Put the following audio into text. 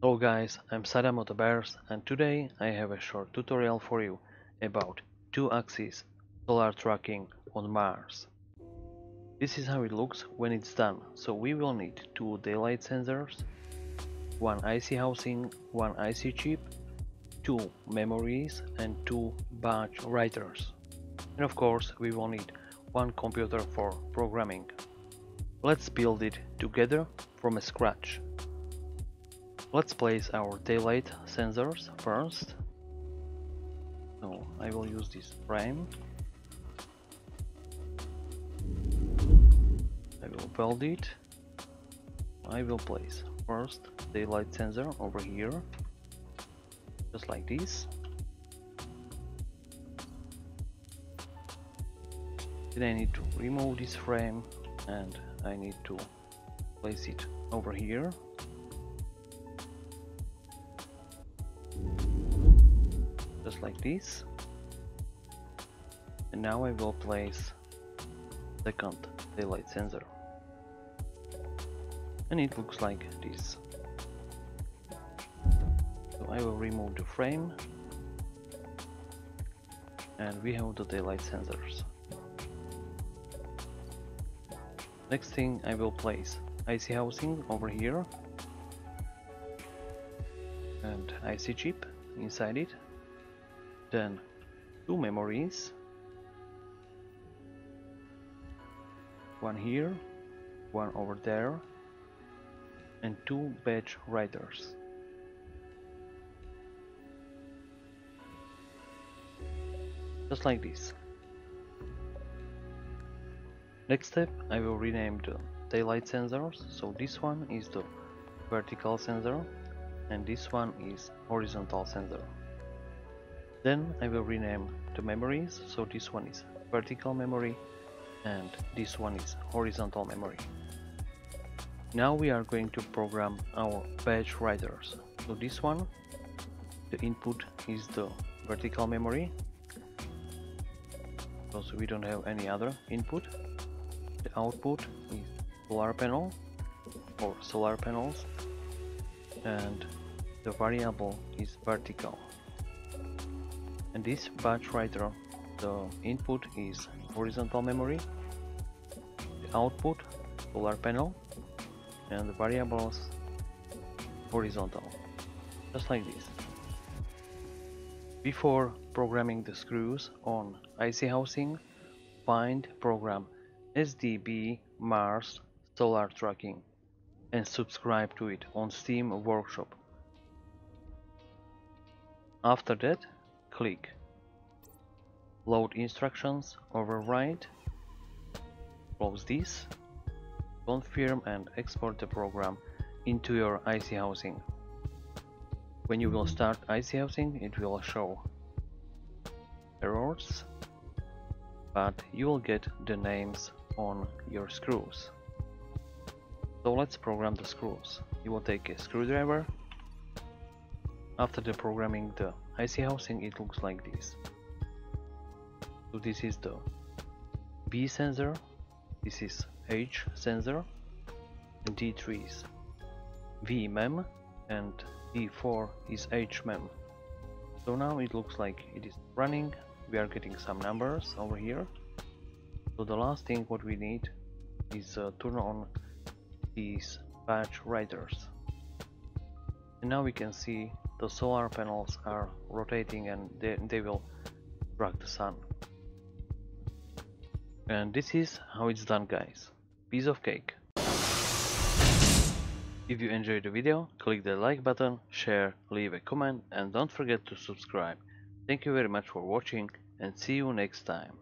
Hello guys, I'm Saddamo DeBeers and today I have a short tutorial for you about two-axis solar tracking on Mars. This is how it looks when it's done, so we will need two daylight sensors, one IC housing, one IC chip, two memories and two batch writers. And of course we will need one computer for programming. Let's build it together from scratch. Let's place our daylight sensors first. So I will use this frame. I will build it. I will place first daylight sensor over here, just like this. Then I need to remove this frame and I need to place it over here just like this and now I will place second daylight sensor. And it looks like this. So I will remove the frame and we have the daylight sensors. Next thing I will place IC housing over here and IC chip inside it. Then two memories. One here one over there and two batch writers just like this. Next step I will rename the daylight sensors. So this one is the vertical sensor and this one is horizontal sensor then I will rename the memories so this one is vertical memory and this one is horizontal memory. Now we are going to program our batch writers. So this one the input is the vertical memory because we don't have any other input. The output is solar panel or solar panels and the variable is vertical. And this batch writer the input is horizontal memory the output solar panel and the variables horizontal. Just like this. Before programming the screws on IC housing find program SDB Mars solar tracking and subscribe to it on Steam Workshop after that click. Load instructions override. Close this. Confirm and export the program into your IC housing. When you will start IC housing it will show errors but you will get the names on your screws. So let's program the screws. You will take a screwdriver after the programming the IC housing it looks like this. So this is the B sensor this is H sensor and D3 is V mem and D4 is H mem. So now it looks like it is running. We are getting some numbers over here. So the last thing what we need is uh, turn on these batch writers. And now we can see the solar panels are rotating and they, they will track the sun. And this is how it's done guys. Piece of cake. If you enjoyed the video click the like button share leave a comment and don't forget to subscribe. Thank you very much for watching and see you next time